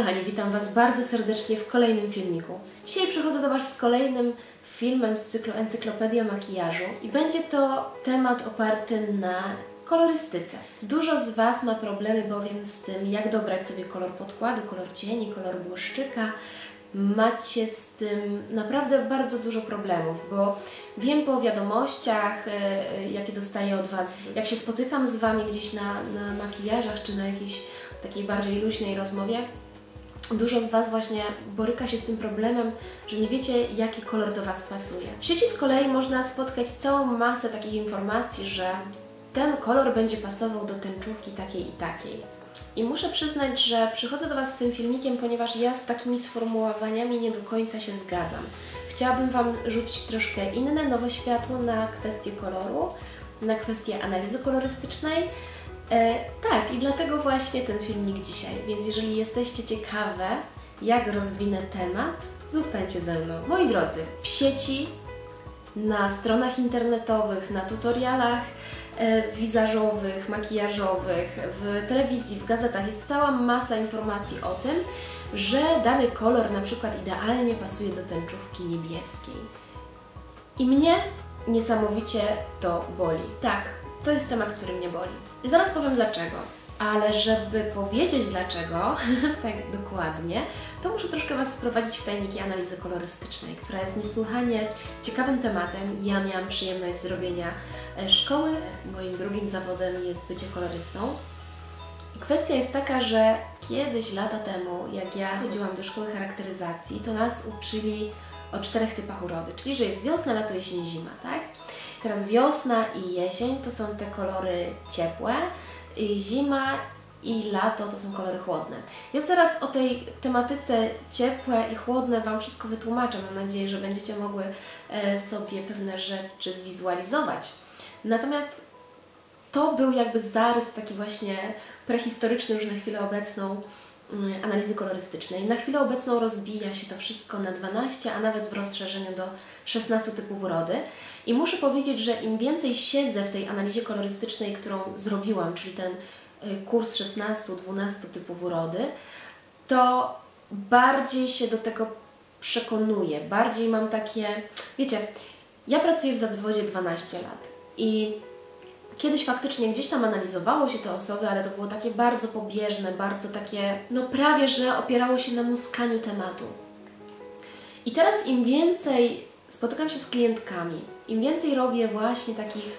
Kochani, witam Was bardzo serdecznie w kolejnym filmiku. Dzisiaj przychodzę do Was z kolejnym filmem z cyklu Encyklopedia Makijażu i będzie to temat oparty na kolorystyce. Dużo z Was ma problemy bowiem z tym, jak dobrać sobie kolor podkładu, kolor cieni, kolor błyszczyka. Macie z tym naprawdę bardzo dużo problemów, bo wiem po wiadomościach, e, e, jakie dostaję od Was, jak się spotykam z Wami gdzieś na, na makijażach czy na jakiejś takiej bardziej luźnej rozmowie, Dużo z Was właśnie boryka się z tym problemem, że nie wiecie, jaki kolor do Was pasuje. W sieci z kolei można spotkać całą masę takich informacji, że ten kolor będzie pasował do tęczówki takiej i takiej. I muszę przyznać, że przychodzę do Was z tym filmikiem, ponieważ ja z takimi sformułowaniami nie do końca się zgadzam. Chciałabym Wam rzucić troszkę inne, nowe światło na kwestię koloru, na kwestię analizy kolorystycznej, E, tak, i dlatego właśnie ten filmik dzisiaj. Więc jeżeli jesteście ciekawe, jak rozwinę temat, zostańcie ze mną. Moi drodzy, w sieci, na stronach internetowych, na tutorialach e, wizażowych, makijażowych, w telewizji, w gazetach jest cała masa informacji o tym, że dany kolor na przykład idealnie pasuje do tęczówki niebieskiej. I mnie niesamowicie to boli. Tak, to jest temat, który mnie boli. I zaraz powiem dlaczego. Ale żeby powiedzieć dlaczego, tak dokładnie, to muszę troszkę Was wprowadzić w tajniki analizy kolorystycznej, która jest niesłychanie ciekawym tematem. Ja miałam przyjemność zrobienia e, szkoły. Moim drugim zawodem jest bycie kolorystą. Kwestia jest taka, że kiedyś, lata temu, jak ja chodziłam do szkoły charakteryzacji, to nas uczyli o czterech typach urody, czyli że jest wiosna, lato, jesień, zima, tak? Teraz wiosna i jesień to są te kolory ciepłe, zima i lato to są kolory chłodne. Ja zaraz o tej tematyce ciepłe i chłodne Wam wszystko wytłumaczę. Mam nadzieję, że będziecie mogły e, sobie pewne rzeczy zwizualizować. Natomiast to był jakby zarys taki właśnie prehistoryczny już na chwilę obecną analizy kolorystycznej. Na chwilę obecną rozbija się to wszystko na 12, a nawet w rozszerzeniu do 16 typów urody. I muszę powiedzieć, że im więcej siedzę w tej analizie kolorystycznej, którą zrobiłam, czyli ten y, kurs 16-12 typów urody, to bardziej się do tego przekonuję, bardziej mam takie, wiecie, ja pracuję w zawodzie 12 lat i kiedyś faktycznie gdzieś tam analizowało się te osoby, ale to było takie bardzo pobieżne, bardzo takie, no prawie, że opierało się na muskaniu tematu. I teraz im więcej spotykam się z klientkami, im więcej robię właśnie takich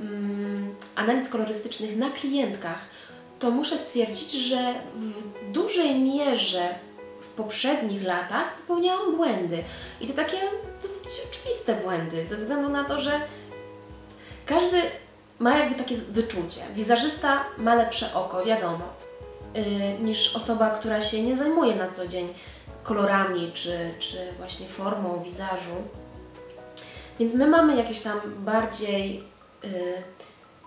mm, analiz kolorystycznych na klientkach, to muszę stwierdzić, że w dużej mierze w poprzednich latach popełniałam błędy. I to takie dosyć oczywiste błędy, ze względu na to, że każdy ma jakby takie wyczucie. Wizerzysta ma lepsze oko, wiadomo, yy, niż osoba, która się nie zajmuje na co dzień kolorami czy, czy właśnie formą wizażu. Więc my mamy jakieś tam bardziej y,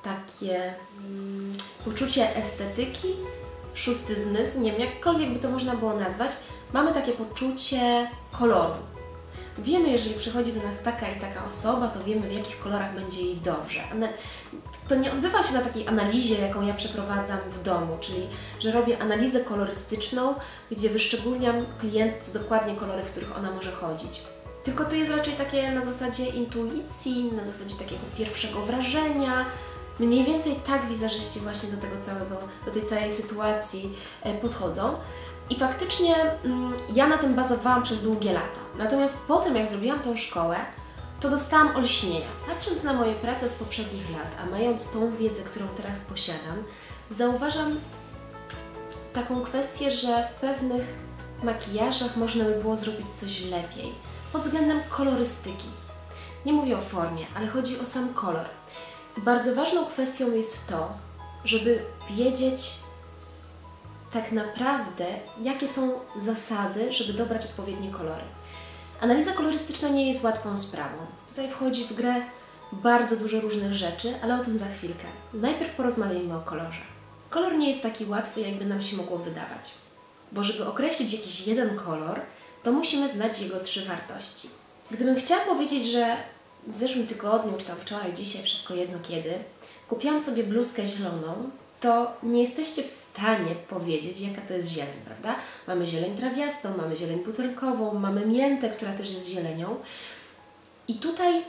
takie uczucie estetyki, szósty zmysł, nie wiem, jakkolwiek by to można było nazwać, mamy takie poczucie koloru. Wiemy, jeżeli przychodzi do nas taka i taka osoba, to wiemy, w jakich kolorach będzie jej dobrze. To nie odbywa się na takiej analizie, jaką ja przeprowadzam w domu, czyli że robię analizę kolorystyczną, gdzie wyszczególniam klientce dokładnie kolory, w których ona może chodzić. Tylko to jest raczej takie na zasadzie intuicji, na zasadzie takiego pierwszego wrażenia. Mniej więcej tak wizerzyści właśnie do tego całego, do tej całej sytuacji e, podchodzą. I faktycznie mm, ja na tym bazowałam przez długie lata. Natomiast potem, jak zrobiłam tą szkołę, to dostałam olśnienia. Patrząc na moje prace z poprzednich lat, a mając tą wiedzę, którą teraz posiadam, zauważam taką kwestię, że w pewnych makijażach można by było zrobić coś lepiej pod względem kolorystyki. Nie mówię o formie, ale chodzi o sam kolor. Bardzo ważną kwestią jest to, żeby wiedzieć tak naprawdę, jakie są zasady, żeby dobrać odpowiednie kolory. Analiza kolorystyczna nie jest łatwą sprawą. Tutaj wchodzi w grę bardzo dużo różnych rzeczy, ale o tym za chwilkę. Najpierw porozmawiajmy o kolorze. Kolor nie jest taki łatwy, jakby nam się mogło wydawać. Bo żeby określić jakiś jeden kolor, to musimy znać jego trzy wartości. Gdybym chciała powiedzieć, że w zeszłym tygodniu, czy tam wczoraj, dzisiaj, wszystko jedno kiedy, kupiłam sobie bluzkę zieloną to nie jesteście w stanie powiedzieć, jaka to jest zieleń, prawda? Mamy zieleń trawiastą, mamy zieleń butelkową, mamy miętę, która też jest zielenią. I tutaj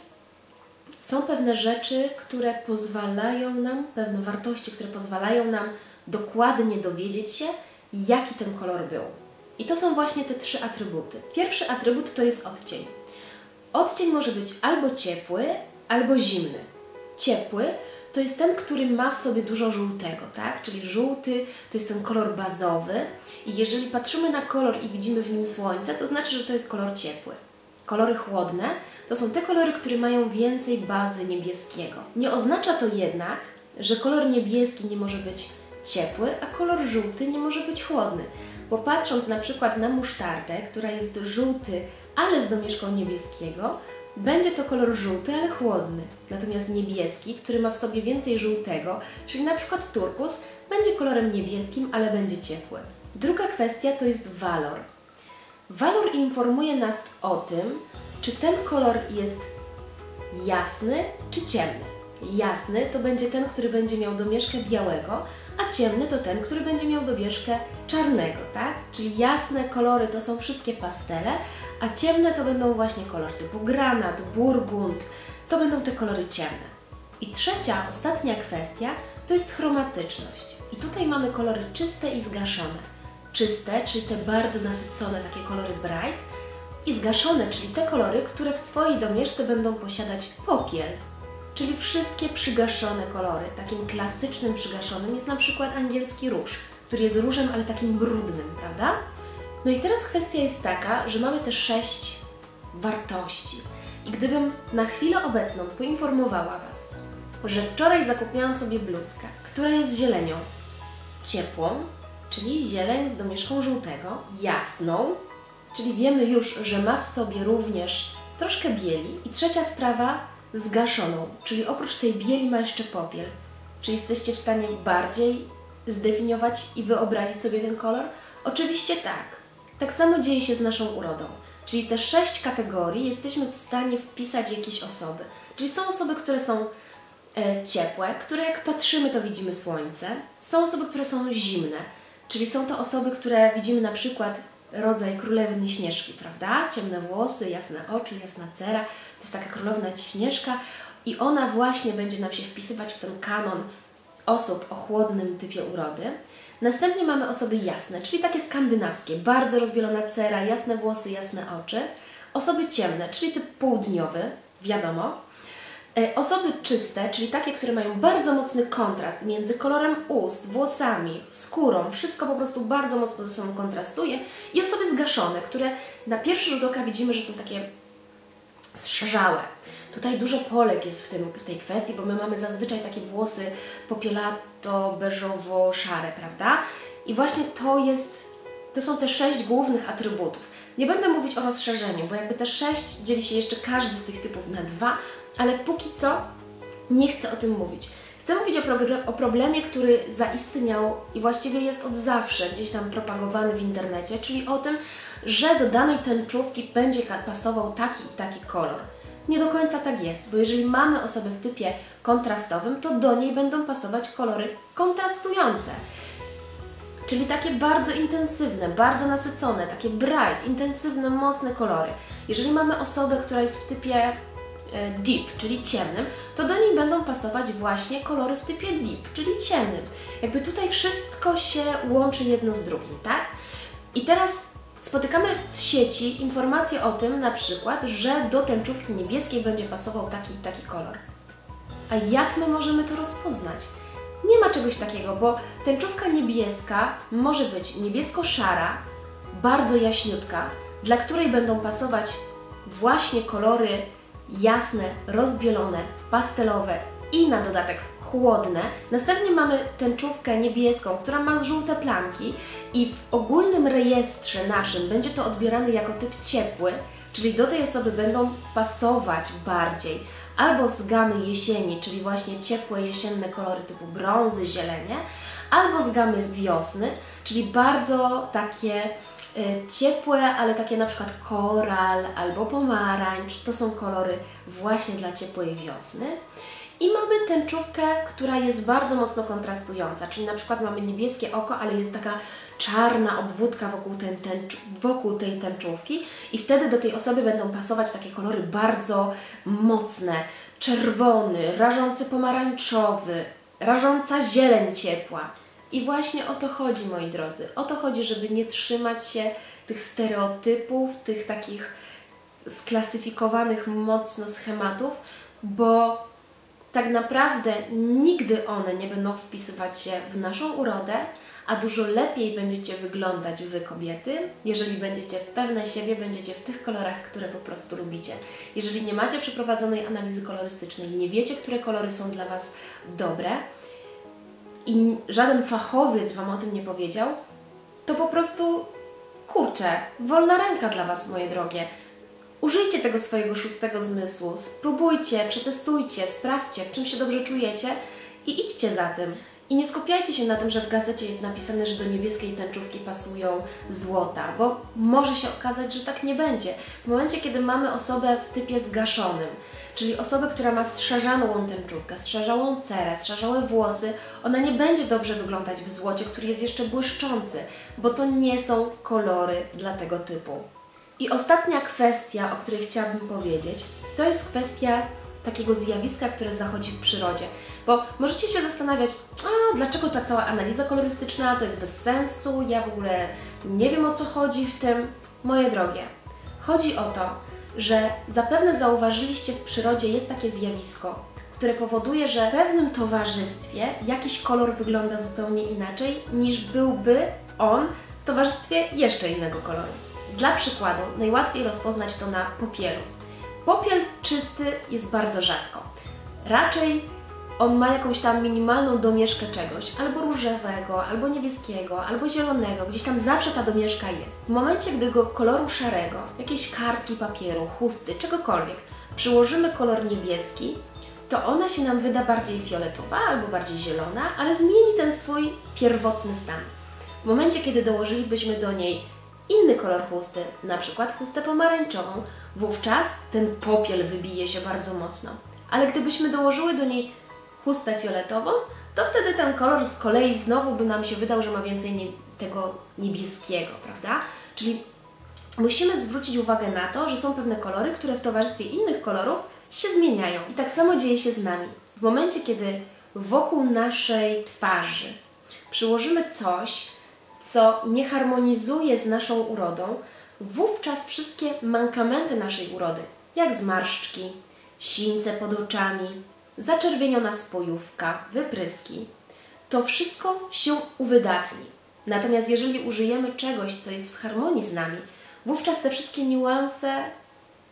są pewne rzeczy, które pozwalają nam, pewne wartości, które pozwalają nam dokładnie dowiedzieć się, jaki ten kolor był. I to są właśnie te trzy atrybuty. Pierwszy atrybut to jest odcień. Odcień może być albo ciepły, albo zimny. Ciepły to jest ten, który ma w sobie dużo żółtego, tak? Czyli żółty to jest ten kolor bazowy i jeżeli patrzymy na kolor i widzimy w nim słońce, to znaczy, że to jest kolor ciepły. Kolory chłodne to są te kolory, które mają więcej bazy niebieskiego. Nie oznacza to jednak, że kolor niebieski nie może być ciepły, a kolor żółty nie może być chłodny. Bo patrząc na przykład na musztardę, która jest żółty, ale z domieszką niebieskiego, będzie to kolor żółty, ale chłodny. Natomiast niebieski, który ma w sobie więcej żółtego, czyli na przykład turkus, będzie kolorem niebieskim, ale będzie ciepły. Druga kwestia to jest walor. Walor informuje nas o tym, czy ten kolor jest jasny czy ciemny. Jasny to będzie ten, który będzie miał domieszkę białego, a ciemny to ten, który będzie miał dowieszkę czarnego, tak? Czyli jasne kolory to są wszystkie pastele, a ciemne to będą właśnie kolory typu granat, burgund, to będą te kolory ciemne. I trzecia, ostatnia kwestia to jest chromatyczność. I tutaj mamy kolory czyste i zgaszone. Czyste, czyli te bardzo nasycone, takie kolory bright, i zgaszone, czyli te kolory, które w swojej domieszce będą posiadać popiel, czyli wszystkie przygaszone kolory. Takim klasycznym przygaszonym jest na przykład angielski róż, który jest różem, ale takim brudnym, prawda? No i teraz kwestia jest taka, że mamy te sześć wartości. I gdybym na chwilę obecną poinformowała Was, że wczoraj zakupiłam sobie bluzkę, która jest zielenią ciepłą, czyli zieleń z domieszką żółtego, jasną, czyli wiemy już, że ma w sobie również troszkę bieli. I trzecia sprawa, zgaszoną, czyli oprócz tej bieli ma jeszcze popiel. Czy jesteście w stanie bardziej zdefiniować i wyobrazić sobie ten kolor? Oczywiście tak. Tak samo dzieje się z naszą urodą. Czyli te sześć kategorii jesteśmy w stanie wpisać jakieś osoby. Czyli są osoby, które są e, ciepłe, które jak patrzymy, to widzimy słońce. Są osoby, które są zimne, czyli są to osoby, które widzimy na przykład rodzaj królewny Śnieżki, prawda? Ciemne włosy, jasne oczy, jasna cera. To jest taka królewna Śnieżka i ona właśnie będzie nam się wpisywać w ten kanon osób o chłodnym typie urody. Następnie mamy osoby jasne, czyli takie skandynawskie, bardzo rozbielona cera, jasne włosy, jasne oczy. Osoby ciemne, czyli typ południowy, wiadomo. E, osoby czyste, czyli takie, które mają bardzo mocny kontrast między kolorem ust, włosami, skórą, wszystko po prostu bardzo mocno ze sobą kontrastuje. I osoby zgaszone, które na pierwszy rzut oka widzimy, że są takie zszarzałe. Tutaj dużo Polek jest w, tym, w tej kwestii, bo my mamy zazwyczaj takie włosy popielato-beżowo-szare, prawda? I właśnie to jest, to są te sześć głównych atrybutów. Nie będę mówić o rozszerzeniu, bo jakby te sześć dzieli się jeszcze każdy z tych typów na dwa, ale póki co nie chcę o tym mówić. Chcę mówić o, problemie, który zaistniał i właściwie jest od zawsze gdzieś tam propagowany w internecie, czyli o tym, że do danej tęczówki będzie pasował taki i taki kolor. Nie do końca tak jest, bo jeżeli mamy osobę w typie kontrastowym, to do niej będą pasować kolory kontrastujące. Czyli takie bardzo intensywne, bardzo nasycone, takie bright, intensywne, mocne kolory. Jeżeli mamy osobę, która jest w typie e, deep, czyli ciemnym, to do niej będą pasować właśnie kolory w typie deep, czyli ciemnym. Jakby tutaj wszystko się łączy jedno z drugim, tak? I teraz spotykamy w sieci informacje o tym na przykład, że do tęczówki niebieskiej będzie pasował taki taki kolor. A jak my możemy to rozpoznać? Nie ma czegoś takiego, bo tęczówka niebieska może być niebiesko-szara, bardzo jaśniutka, dla której będą pasować właśnie kolory jasne, rozbielone, pastelowe i na dodatek chłodne. Następnie mamy tęczówkę niebieską, która ma żółte plamki i w ogólnym rejestrze naszym będzie to odbierane jako typ ciepły, czyli do tej osoby będą pasować bardziej albo z gamy jesieni, czyli właśnie ciepłe jesienne kolory typu brązy, zielenie, albo z gamy wiosny, czyli bardzo takie y, ciepłe, ale takie na przykład koral albo pomarańcz. To są kolory właśnie dla ciepłej wiosny. I mamy tęczówkę, która jest bardzo mocno kontrastująca, czyli na przykład mamy niebieskie oko, ale jest taka czarna obwódka wokół, ten, tęcz, wokół tej tęczówki i wtedy do tej osoby będą pasować takie kolory bardzo mocne, czerwony, rażący pomarańczowy, rażąca zieleń ciepła. I właśnie o to chodzi, moi drodzy. O to chodzi, żeby nie trzymać się tych stereotypów, tych takich sklasyfikowanych mocno schematów, bo tak naprawdę nigdy one nie będą wpisywać się w naszą urodę, a dużo lepiej będziecie wyglądać Wy kobiety, jeżeli będziecie pewne siebie, będziecie w tych kolorach, które po prostu lubicie. Jeżeli nie macie przeprowadzonej analizy kolorystycznej, nie wiecie, które kolory są dla Was dobre i żaden fachowiec Wam o tym nie powiedział, to po prostu kurczę, wolna ręka dla Was, moje drogie. Użyjcie tego swojego szóstego zmysłu, spróbujcie, przetestujcie, sprawdźcie, w czym się dobrze czujecie i idźcie za tym. I nie skupiajcie się na tym, że w gazecie jest napisane, że do niebieskiej tęczówki pasują złota, bo może się okazać, że tak nie będzie. W momencie, kiedy mamy osobę w typie zgaszonym, czyli osobę, która ma zszerzaną tęczówkę, zszerzałą cerę, zszerzałe włosy, ona nie będzie dobrze wyglądać w złocie, który jest jeszcze błyszczący, bo to nie są kolory dla tego typu. I ostatnia kwestia, o której chciałabym powiedzieć, to jest kwestia takiego zjawiska, które zachodzi w przyrodzie. Bo możecie się zastanawiać, a dlaczego ta cała analiza kolorystyczna to jest bez sensu, ja w ogóle nie wiem o co chodzi w tym. Moje drogie, chodzi o to, że zapewne zauważyliście w przyrodzie jest takie zjawisko, które powoduje, że w pewnym towarzystwie jakiś kolor wygląda zupełnie inaczej niż byłby on w towarzystwie jeszcze innego koloru. Dla przykładu, najłatwiej rozpoznać to na popielu. Popiel czysty jest bardzo rzadko. Raczej on ma jakąś tam minimalną domieszkę czegoś, albo różowego, albo niebieskiego, albo zielonego, gdzieś tam zawsze ta domieszka jest. W momencie, gdy go koloru szarego, jakiejś kartki papieru, chusty, czegokolwiek, przyłożymy kolor niebieski, to ona się nam wyda bardziej fioletowa albo bardziej zielona, ale zmieni ten swój pierwotny stan. W momencie, kiedy dołożylibyśmy do niej inny kolor chusty, na przykład chustę pomarańczową, wówczas ten popiel wybije się bardzo mocno. Ale gdybyśmy dołożyły do niej chustę fioletową, to wtedy ten kolor z kolei znowu by nam się wydał, że ma więcej nie, tego niebieskiego, prawda? Czyli musimy zwrócić uwagę na to, że są pewne kolory, które w towarzystwie innych kolorów się zmieniają. I tak samo dzieje się z nami. W momencie, kiedy wokół naszej twarzy przyłożymy coś, co nie harmonizuje z naszą urodą, wówczas wszystkie mankamenty naszej urody, jak zmarszczki, sińce pod oczami, zaczerwieniona spojówka, wypryski, to wszystko się uwydatni. Natomiast jeżeli użyjemy czegoś, co jest w harmonii z nami, wówczas te wszystkie niuanse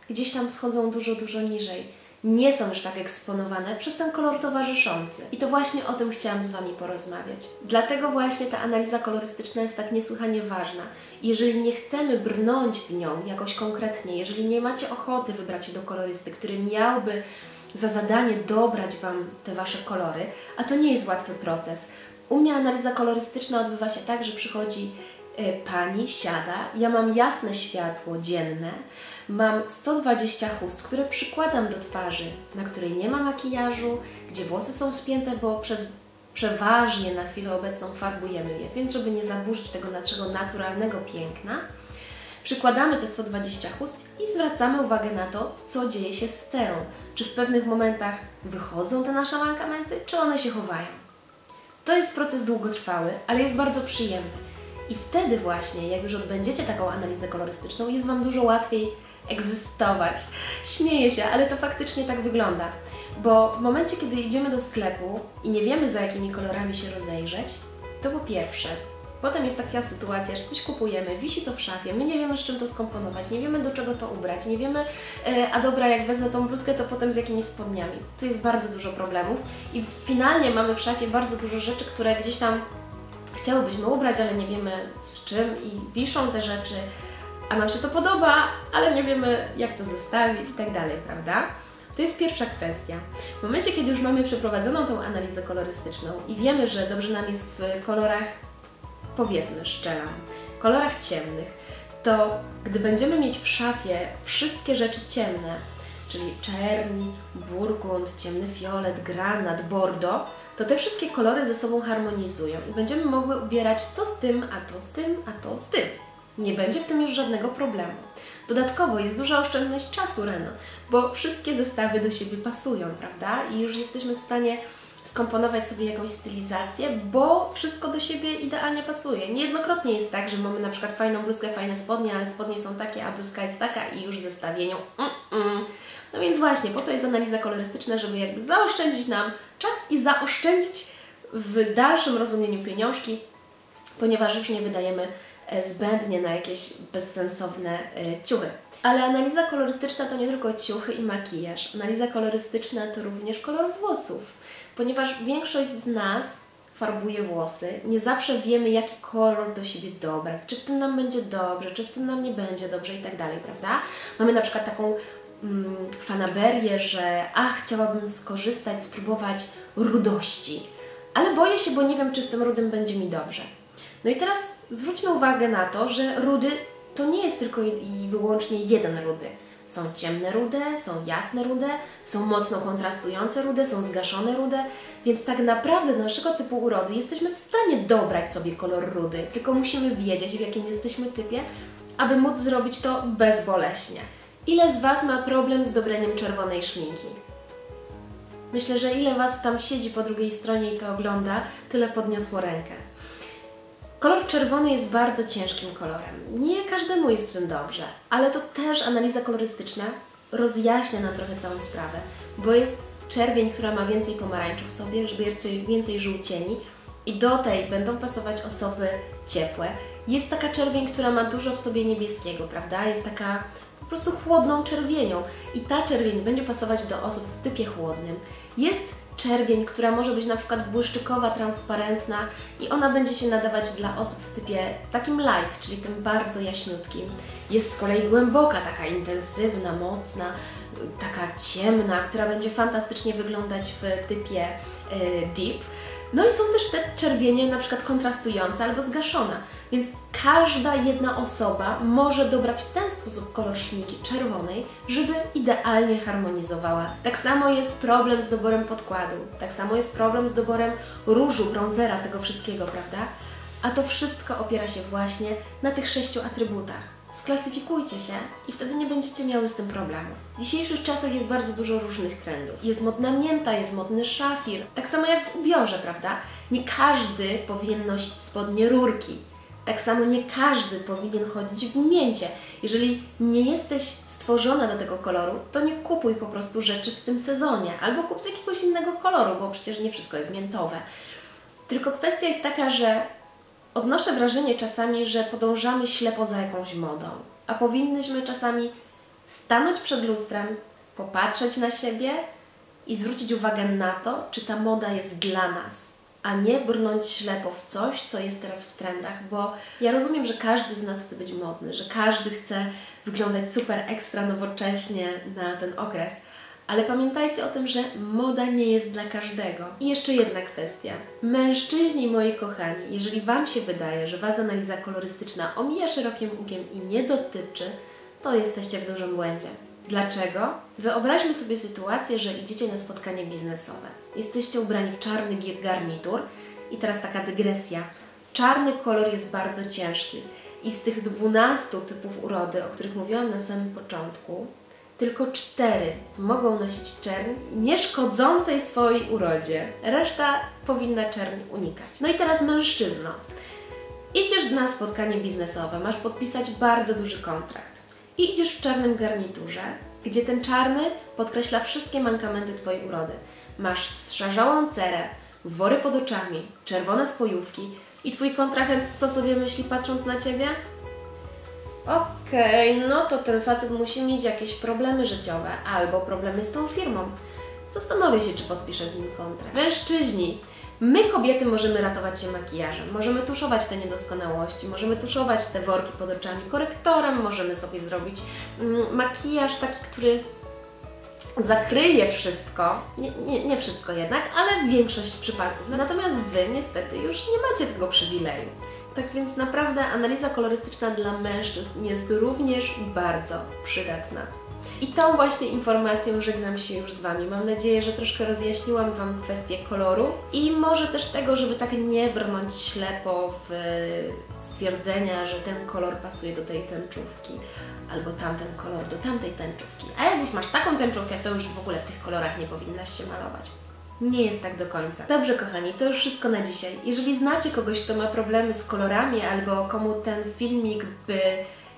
gdzieś tam schodzą dużo, dużo niżej. Nie są już tak eksponowane przez ten kolor towarzyszący. I to właśnie o tym chciałam z Wami porozmawiać. Dlatego właśnie ta analiza kolorystyczna jest tak niesłychanie ważna. Jeżeli nie chcemy brnąć w nią jakoś konkretnie, jeżeli nie macie ochoty wybrać się do kolorysty, który miałby za zadanie dobrać Wam te Wasze kolory, a to nie jest łatwy proces. U mnie analiza kolorystyczna odbywa się tak, że przychodzi pani, siada, ja mam jasne światło dzienne, mam 120 chust, które przykładam do twarzy, na której nie ma makijażu, gdzie włosy są spięte, bo przez przeważnie na chwilę obecną farbujemy je, więc żeby nie zaburzyć tego naszego naturalnego piękna, Przykładamy te 120 chust i zwracamy uwagę na to, co dzieje się z cerą. Czy w pewnych momentach wychodzą te nasze mankamenty, czy one się chowają. To jest proces długotrwały, ale jest bardzo przyjemny. I wtedy właśnie, jak już odbędziecie taką analizę kolorystyczną, jest Wam dużo łatwiej egzystować. Śmieję się, ale to faktycznie tak wygląda. Bo w momencie, kiedy idziemy do sklepu i nie wiemy, za jakimi kolorami się rozejrzeć, to po pierwsze, Potem jest taka sytuacja, że coś kupujemy, wisi to w szafie, my nie wiemy z czym to skomponować, nie wiemy do czego to ubrać, nie wiemy, e, a dobra, jak wezmę tą bluzkę, to potem z jakimi spodniami. Tu jest bardzo dużo problemów i finalnie mamy w szafie bardzo dużo rzeczy, które gdzieś tam chciałybyśmy ubrać, ale nie wiemy z czym i wiszą te rzeczy, a nam się to podoba, ale nie wiemy jak to zestawić i tak dalej, prawda? To jest pierwsza kwestia. W momencie, kiedy już mamy przeprowadzoną tą analizę kolorystyczną i wiemy, że dobrze nam jest w kolorach powiedzmy szczelam, kolorach ciemnych, to gdy będziemy mieć w szafie wszystkie rzeczy ciemne, czyli czerń, burgund, ciemny fiolet, granat, bordo, to te wszystkie kolory ze sobą harmonizują i będziemy mogły ubierać to z tym, a to z tym, a to z tym. Nie będzie w tym już żadnego problemu. Dodatkowo jest duża oszczędność czasu rano, bo wszystkie zestawy do siebie pasują, prawda? I już jesteśmy w stanie skomponować sobie jakąś stylizację, bo wszystko do siebie idealnie pasuje. Niejednokrotnie jest tak, że mamy na przykład fajną bluzkę, fajne spodnie, ale spodnie są takie, a bluzka jest taka i już zestawieniu mm -mm. No więc właśnie, po to jest analiza kolorystyczna, żeby jakby zaoszczędzić nam czas i zaoszczędzić w dalszym rozumieniu pieniążki, ponieważ już nie wydajemy e, zbędnie na jakieś bezsensowne e, ciuchy. Ale analiza kolorystyczna to nie tylko ciuchy i makijaż. Analiza kolorystyczna to również kolor włosów, ponieważ większość z nas farbuje włosy. Nie zawsze wiemy, jaki kolor do siebie dobrać, czy w tym nam będzie dobrze, czy w tym nam nie będzie dobrze i tak dalej, prawda? Mamy na przykład taką fanaberię, że a, chciałabym skorzystać, spróbować rudości, ale boję się, bo nie wiem, czy w tym rudym będzie mi dobrze. No i teraz zwróćmy uwagę na to, że rudy to nie jest tylko i wyłącznie jeden rudy. Są ciemne rude, są jasne rude, są mocno kontrastujące rude, są zgaszone rude, więc tak naprawdę do naszego typu urody jesteśmy w stanie dobrać sobie kolor rudy, tylko musimy wiedzieć, w jakim jesteśmy typie, aby móc zrobić to bezboleśnie. Ile z Was ma problem z dobraniem czerwonej szminki? Myślę, że ile Was tam siedzi po drugiej stronie i to ogląda, tyle podniosło rękę. Kolor czerwony jest bardzo ciężkim kolorem. Nie każdemu jest w tym dobrze, ale to też analiza kolorystyczna rozjaśnia nam trochę całą sprawę, bo jest czerwień, która ma więcej pomarańczu w sobie, więcej żółcieni i do tej będą pasować osoby ciepłe. Jest taka czerwień, która ma dużo w sobie niebieskiego, prawda? Jest taka po prostu chłodną czerwienią i ta czerwień będzie pasować do osób w typie chłodnym. Jest czerwień, która może być na przykład błyszczykowa, transparentna i ona będzie się nadawać dla osób w typie takim light, czyli tym bardzo jaśniutkim. Jest z kolei głęboka, taka intensywna, mocna, taka ciemna, która będzie fantastycznie wyglądać w typie y, deep. No i są też te czerwienie na przykład kontrastujące albo zgaszone, więc każda jedna osoba może dobrać w ten sposób kolor szminki czerwonej, żeby idealnie harmonizowała. Tak samo jest problem z doborem podkładu, tak samo jest problem z doborem różu, bronzera, tego wszystkiego, prawda? A to wszystko opiera się właśnie na tych sześciu atrybutach. Sklasyfikujcie się i wtedy nie będziecie miały z tym problemu. W dzisiejszych czasach jest bardzo dużo różnych trendów. Jest modna mięta, jest modny szafir. Tak samo jak w ubiorze, prawda? Nie każdy powinien nosić spodnie rurki. Tak samo nie każdy powinien chodzić w mięcie. Jeżeli nie jesteś stworzona do tego koloru, to nie kupuj po prostu rzeczy w tym sezonie. Albo kup z jakiegoś innego koloru, bo przecież nie wszystko jest miętowe. Tylko kwestia jest taka, że Odnoszę wrażenie czasami, że podążamy ślepo za jakąś modą, a powinnyśmy czasami stanąć przed lustrem, popatrzeć na siebie i zwrócić uwagę na to, czy ta moda jest dla nas, a nie brnąć ślepo w coś, co jest teraz w trendach, bo ja rozumiem, że każdy z nas chce być modny, że każdy chce wyglądać super ekstra nowocześnie na ten okres, ale pamiętajcie o tym, że moda nie jest dla każdego. I jeszcze jedna kwestia. Mężczyźni, moi kochani, jeżeli Wam się wydaje, że Was analiza kolorystyczna omija szerokim ugiem i nie dotyczy, to jesteście w dużym błędzie. Dlaczego? Wyobraźmy sobie sytuację, że idziecie na spotkanie biznesowe. Jesteście ubrani w czarny garnitur i teraz taka dygresja. Czarny kolor jest bardzo ciężki i z tych 12 typów urody, o których mówiłam na samym początku, tylko cztery mogą nosić czerń nieszkodzącej swojej urodzie. Reszta powinna czerń unikać. No i teraz mężczyzno. Idziesz na spotkanie biznesowe, masz podpisać bardzo duży kontrakt. I idziesz w czarnym garniturze, gdzie ten czarny podkreśla wszystkie mankamenty Twojej urody. Masz zszarzałą cerę, wory pod oczami, czerwone spojówki i Twój kontrahent co sobie myśli patrząc na Ciebie? Okej, okay, no to ten facet musi mieć jakieś problemy życiowe albo problemy z tą firmą. Zastanowię się, czy podpiszę z nim kontrakt. Mężczyźni, my kobiety możemy ratować się makijażem, możemy tuszować te niedoskonałości, możemy tuszować te worki pod oczami korektorem, możemy sobie zrobić mm, makijaż taki, który zakryje wszystko, nie, nie, nie wszystko jednak, ale większość przypadków. Natomiast Wy niestety już nie macie tego przywileju. Tak więc naprawdę analiza kolorystyczna dla mężczyzn jest również bardzo przydatna. I tą właśnie informacją żegnam się już z Wami. Mam nadzieję, że troszkę rozjaśniłam Wam kwestię koloru i może też tego, żeby tak nie brnąć ślepo w stwierdzenia, że ten kolor pasuje do tej tęczówki albo tamten kolor do tamtej tęczówki. A jak już masz taką tęczówkę, to już w ogóle w tych kolorach nie powinnaś się malować. Nie jest tak do końca. Dobrze, kochani, to już wszystko na dzisiaj. Jeżeli znacie kogoś, kto ma problemy z kolorami albo komu ten filmik by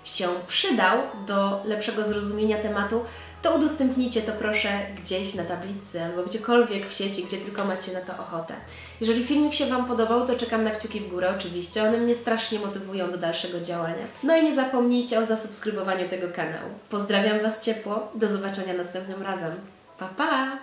się przydał do lepszego zrozumienia tematu, to udostępnijcie to proszę gdzieś na tablicy albo gdziekolwiek w sieci, gdzie tylko macie na to ochotę. Jeżeli filmik się Wam podobał, to czekam na kciuki w górę oczywiście, one mnie strasznie motywują do dalszego działania. No i nie zapomnijcie o zasubskrybowaniu tego kanału. Pozdrawiam Was ciepło, do zobaczenia następnym razem. Pa pa!